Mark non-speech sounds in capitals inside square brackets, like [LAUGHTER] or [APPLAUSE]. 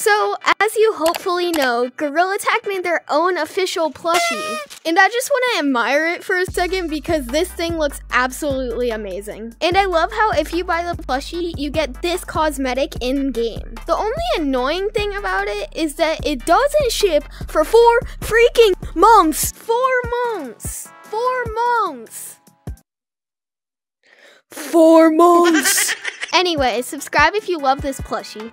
So, as you hopefully know, Gorilla Tag made their own official plushie. And I just want to admire it for a second because this thing looks absolutely amazing. And I love how if you buy the plushie, you get this cosmetic in-game. The only annoying thing about it is that it doesn't ship for four freaking months. Four months. Four months. Four months. [LAUGHS] anyway, subscribe if you love this plushie.